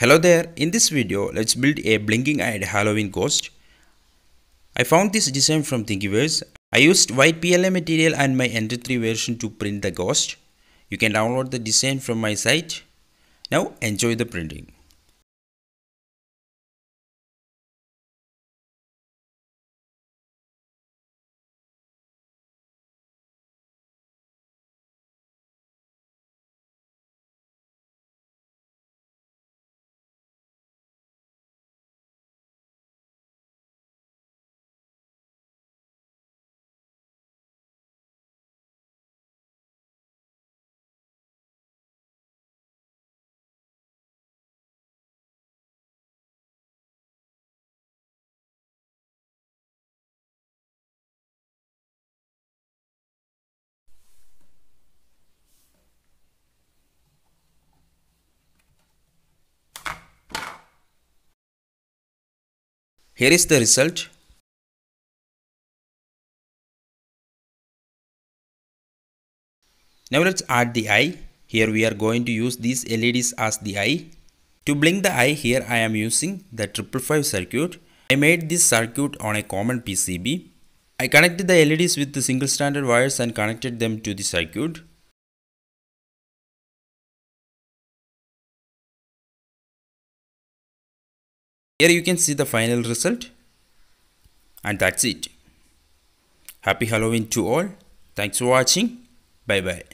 Hello there, in this video let's build a blinking eyed Halloween ghost. I found this design from Thingiverse. I used white PLA material and my Ender 3 version to print the ghost. You can download the design from my site. Now enjoy the printing. Here is the result. Now let's add the eye. Here we are going to use these LEDs as the eye. To blink the eye here I am using the 555 circuit. I made this circuit on a common PCB. I connected the LEDs with the single standard wires and connected them to the circuit. Here you can see the final result. And that's it. Happy Halloween to all. Thanks for watching. Bye bye.